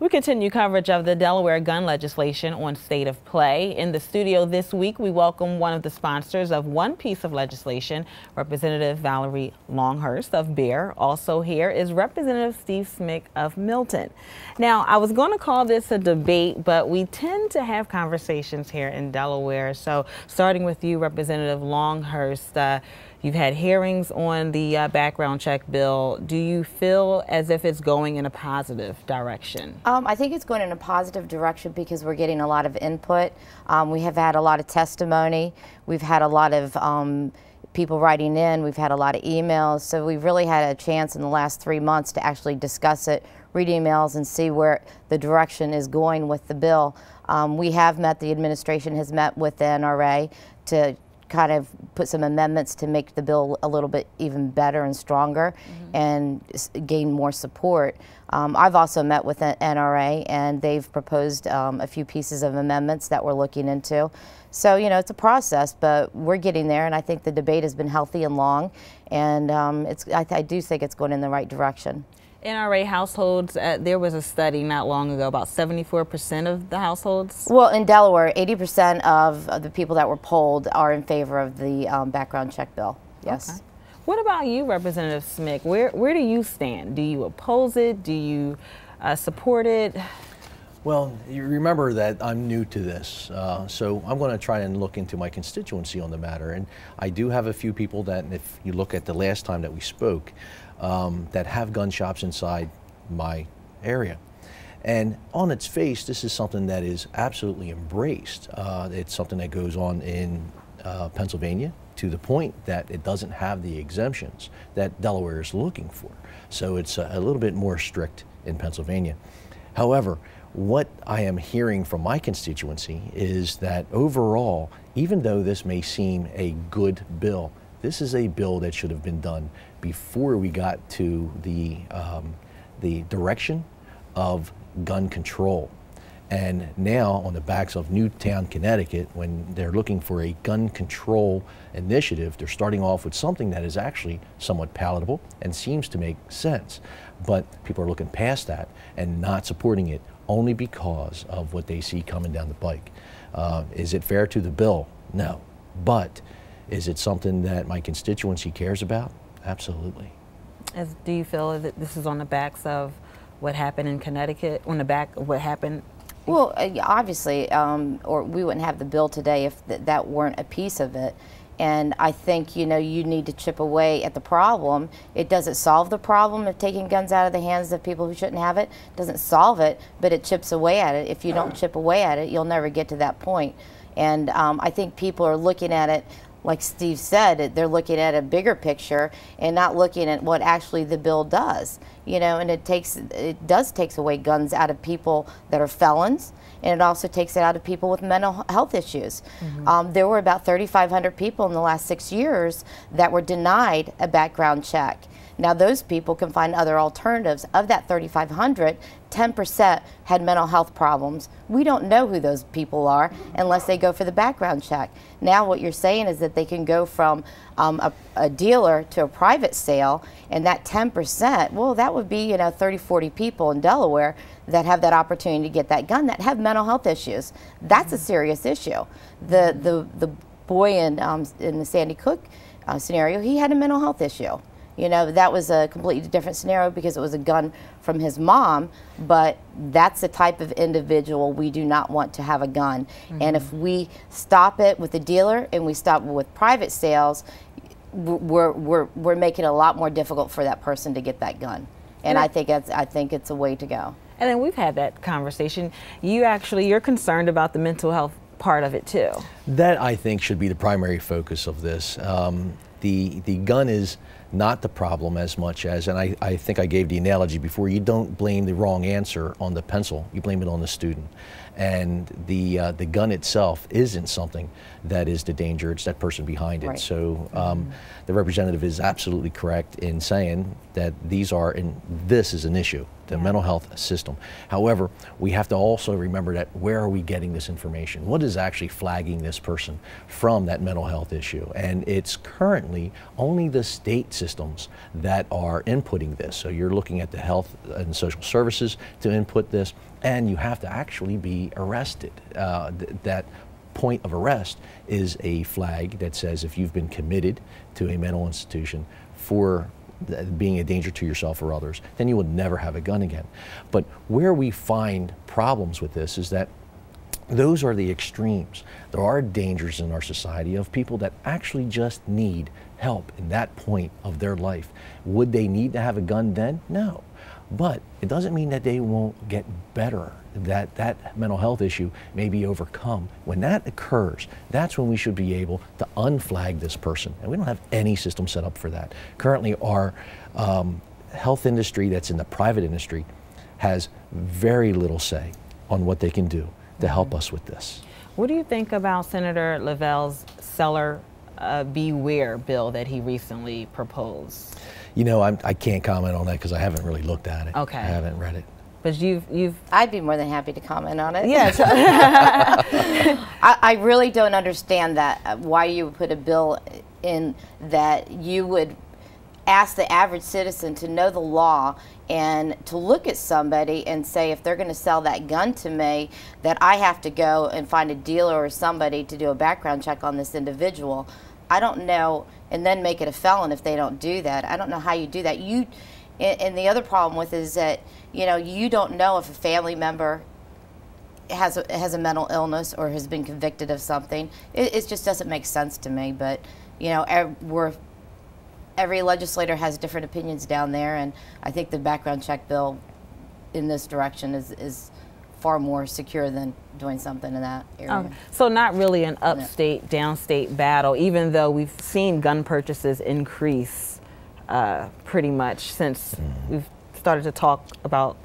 We continue coverage of the Delaware gun legislation on State of Play. In the studio this week, we welcome one of the sponsors of one piece of legislation, Representative Valerie Longhurst of Bear. Also here is Representative Steve Smyk of Milton. Now, I was going to call this a debate, but we tend to have conversations here in Delaware. So starting with you, Representative Longhurst, uh, You've had hearings on the uh, background check bill. Do you feel as if it's going in a positive direction? Um, I think it's going in a positive direction because we're getting a lot of input. Um, we have had a lot of testimony. We've had a lot of um, people writing in. We've had a lot of emails. So we've really had a chance in the last three months to actually discuss it, read emails, and see where the direction is going with the bill. Um, we have met, the administration has met with the NRA to kind of put some amendments to make the bill a little bit even better and stronger mm -hmm. and gain more support. Um, I've also met with the NRA and they've proposed um, a few pieces of amendments that we're looking into. So, you know, it's a process, but we're getting there and I think the debate has been healthy and long and um, it's, I, I do think it's going in the right direction. NRA households, uh, there was a study not long ago about 74% of the households. Well, in Delaware, 80% of, of, the people that were polled are in favor of the um, background check bill. Yes. Okay. What about you, Representative Smyk? Where, where do you stand? Do you oppose it? Do you uh, support it? Well, you remember that I'm new to this, uh, so I'm going to try and look into my constituency on the matter. And I do have a few people that, if you look at the last time that we spoke, um, that have gun shops inside my area. And on its face, this is something that is absolutely embraced. Uh, it's something that goes on in uh, Pennsylvania to the point that it doesn't have the exemptions that Delaware is looking for. So it's a, a little bit more strict in Pennsylvania. However, what I am hearing from my constituency is that overall, even though this may seem a good bill, this is a bill that should have been done before we got to the, um, the direction of gun control. And now, on the backs of Newtown, Connecticut, when they're looking for a gun control initiative, they're starting off with something that is actually somewhat palatable and seems to make sense. But people are looking past that and not supporting it only because of what they see coming down the pike. Uh, is it fair to the bill? No. But is it something that my constituency cares about? Absolutely. As, do you feel that this is on the backs of what happened in Connecticut, on the back of what happened well, uh, obviously, um, or we wouldn't have the bill today if th that weren't a piece of it. And I think, you know, you need to chip away at the problem. It doesn't solve the problem of taking guns out of the hands of people who shouldn't have it. It doesn't solve it, but it chips away at it. If you don't chip away at it, you'll never get to that point. And um, I think people are looking at it like Steve said, they're looking at a bigger picture and not looking at what actually the bill does. You know, and it takes it does takes away guns out of people that are felons, and it also takes it out of people with mental health issues. Mm -hmm. um, there were about 3,500 people in the last six years that were denied a background check. Now those people can find other alternatives. Of that 3,500, 10% had mental health problems. We don't know who those people are unless they go for the background check. Now what you're saying is that they can go from um, a, a, dealer to a private sale and that 10%, well that would be you know 30, 40 people in Delaware that have that opportunity to get that gun that have mental health issues. That's a serious issue. The, the, the boy in, um, in the Sandy Hook uh, scenario, he had a mental health issue. You know, that was a completely different scenario because it was a gun from his mom, but that's the type of individual we do not want to have a gun. Mm -hmm. And if we stop it with the dealer and we stop with private sales, we're, we're, we're making it a lot more difficult for that person to get that gun. And yeah. I think it's, I think it's a way to go. And then we've had that conversation. You actually, you're concerned about the mental health part of it too. That I think should be the primary focus of this. Um, the, the gun is not the problem as much as, and I, I think I gave the analogy before, you don't blame the wrong answer on the pencil, you blame it on the student. And the, uh, the gun itself isn't something that is the danger, it's that person behind it. Right. So um, mm -hmm. the representative is absolutely correct in saying that these are, and this is an issue the yeah. mental health system. However, we have to also remember that where are we getting this information? What is actually flagging this person from that mental health issue? And it's currently only the state systems that are inputting this. So you're looking at the health and social services to input this, and you have to actually be arrested. Uh, th- that point of arrest is a flag that says if you've been committed to a mental institution for being a danger to yourself or others, then you will never have a gun again. But where we find problems with this is that those are the extremes. There are dangers in our society of people that actually just need help in that point of their life. Would they need to have a gun then? No. But it doesn't mean that they won't get better, that that mental health issue may be overcome. When that occurs, that's when we should be able to unflag this person. And we don't have any system set up for that. Currently, our um, health industry that's in the private industry has very little say on what they can do to help us with this. What do you think about Senator Lavelle's seller uh, beware bill that he recently proposed? You know, I'm, I can not comment on that because I haven't really looked at it. Okay. I haven't read it. But you've, you've. I'd be more than happy to comment on it. Yes. I, I, really don't understand that, uh, why you would put a bill in that you would ask the average citizen to know the law and to look at somebody and say if they're going to sell that gun to me that I have to go and find a dealer or somebody to do a background check on this individual. I don't know and then make it a felon if they don't do that. I don't know how you do that. You and the other problem with is that you know you don't know if a family member has a, has a mental illness or has been convicted of something. It, it just doesn't make sense to me. But you know, we're every legislator has different opinions down there, and I think the background check bill in this direction is, is far more secure than doing something in that area. Okay. So not really an upstate, downstate battle, even though we've seen gun purchases increase uh, pretty much since we've started to talk about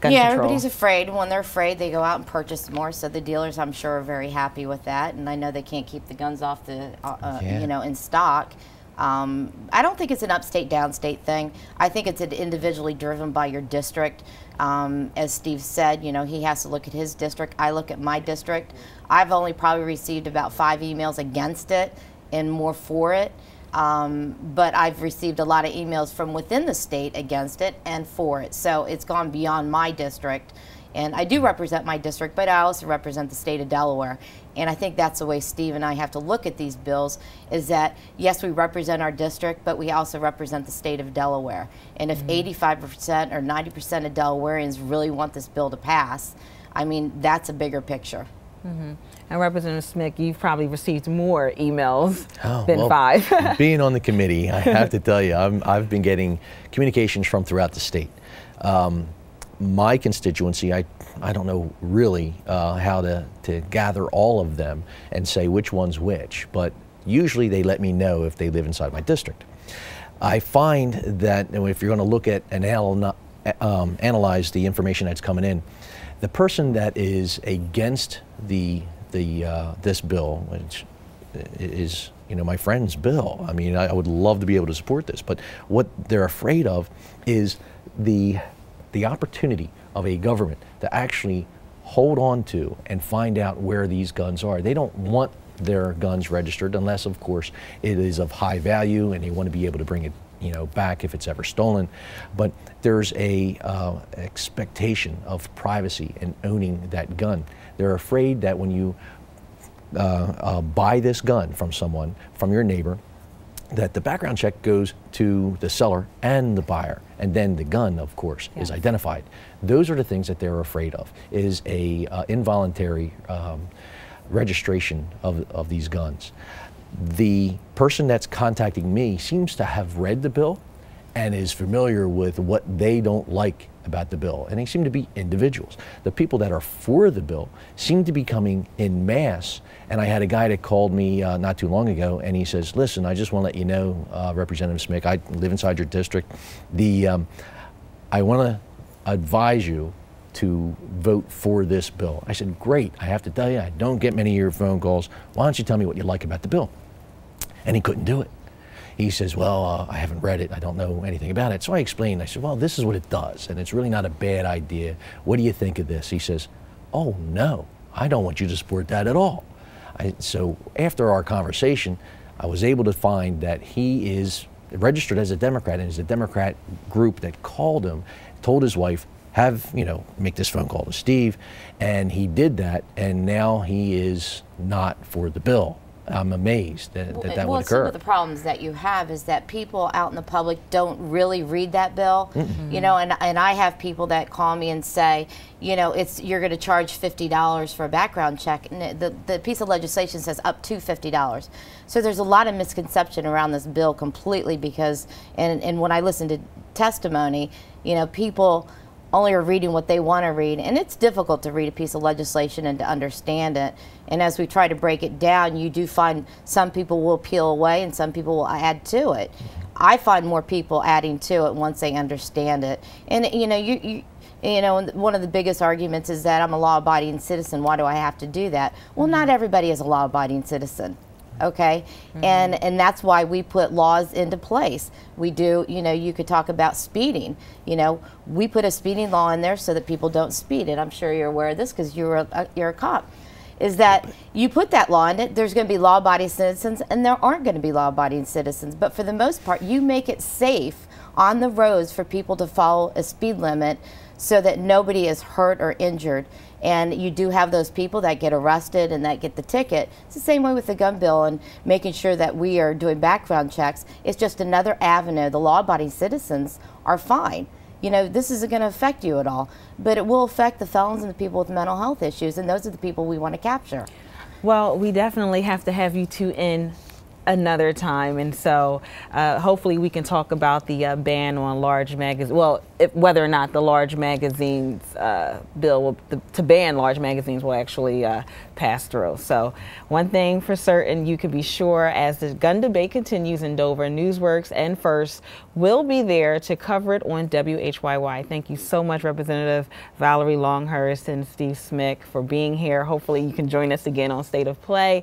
gun yeah, control. everybody's afraid. When they're afraid, they go out and purchase more. So the dealers, I'm sure, are very happy with that. And I know they can't keep the guns off the, uh, uh yeah. you know, in stock. Um, I don't think it's an upstate downstate thing. I think it's an individually driven by your district. Um, as Steve said, you know, he has to look at his district. I look at my district. I've only probably received about five emails against it and more for it. Um, but I've received a lot of emails from within the state against it and for it. So it's gone beyond my district. And I do represent my district, but I also represent the state of Delaware. And I think that's the way Steve and I have to look at these bills is that, yes, we represent our district, but we also represent the state of Delaware. And if 85% mm-hmm. or 90% of Delawareans really want this bill to pass, I mean, that's a bigger picture. Mm-hmm. And Representative Smith, you've probably received more emails oh, than well, five. being on the committee, I have to tell you, i have been getting communications from throughout the state. Um, my constituency, I, I don't know really uh, how to, to gather all of them and say which one's which, but usually they let me know if they live inside my district. I find that if you're going to look at and um, analyze the information that's coming in, the person that is against the, the, uh, this bill, which is you know my friend's bill. I mean, I, I would love to be able to support this, but what they're afraid of is the the opportunity of a government to actually hold on to and find out where these guns are. They don't want their guns registered unless, of course, it is of high value and they want to be able to bring it you know, back if it's ever stolen. But there's a uh, expectation of privacy in owning that gun. They're afraid that when you uh, uh, buy this gun from someone, from your neighbor, that the background check goes to the seller and the buyer, and then the gun, of course, yes. is identified. Those are the things that they're afraid of. Is a uh, involuntary um, registration of, of these guns. The person that's contacting me seems to have read the bill and is familiar with what they don't like about the bill. And they seem to be individuals. The people that are for the bill seem to be coming in mass. And I had a guy that called me uh, not too long ago, and he says, "Listen, I just want to let you know, uh, Representative Smith, I live inside your district. The um, I want to advise you." To vote for this bill. I said, Great. I have to tell you, I don't get many of your phone calls. Why don't you tell me what you like about the bill? And he couldn't do it. He says, Well, uh, I haven't read it. I don't know anything about it. So I explained. I said, Well, this is what it does, and it's really not a bad idea. What do you think of this? He says, Oh, no, I don't want you to support that at all. I, so after our conversation, I was able to find that he is registered as a Democrat, and it's a Democrat group that called him, told his wife, have, you know, make this phone call to Steve. And he did that, and now he is not for the bill. I'm amazed that that, that well, would occur. some of the problems that you have is that people out in the public don't really read that bill. Mm-hmm. You know, and, and I have people that call me and say, you know, it's you're going to charge fifty dollars for a background check, and the the piece of legislation says up to fifty dollars. So there's a lot of misconception around this bill completely because, and and when I listen to testimony, you know, people only are reading what they want to read. And it's difficult to read a piece of legislation and to understand it. And as we try to break it down, you do find some people will peel away and some people will add to it. I find more people adding to it once they understand it. And you know, you, you you know, one of the biggest arguments is that I'm a law abiding citizen. Why do I have to do that? Well, not mm-hmm. everybody is a law abiding citizen okay? Mm-hmm. and and that's why we put laws into place. We do you know you could talk about speeding. You know we put a speeding law in there so that people don't speed and i'm sure you're aware of this because you're a, a, you're a cop is that you put that law in it there's going to be law-abiding citizens and there aren't going to be law-abiding citizens. But for the most part you make it safe on the roads for people to follow a speed limit so that nobody is hurt or injured and you do have those people that get arrested and that get the ticket. It's the same way with the gun bill and making sure that we are doing background checks. It's just another avenue. The law abiding citizens are fine. You know, this isn't going to affect you at all, but it will affect the felons and the people with mental health issues, and those are the people we want to capture. Well, we definitely have to have you two in another time. And so uh, hopefully we can talk about the uh, ban on large magazines. Well, if, whether or not the large magazines uh, bill will, the, to ban large magazines will actually uh, pass through. So one thing for certain, you can be sure as the gun debate continues in Dover, Newsworks and First will be there to cover it on WHYY. Thank you so much, Representative Valerie Longhurst and Steve Smyk for being here. Hopefully you can join us again on State of Play.